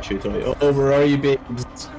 Actually, are you, babes?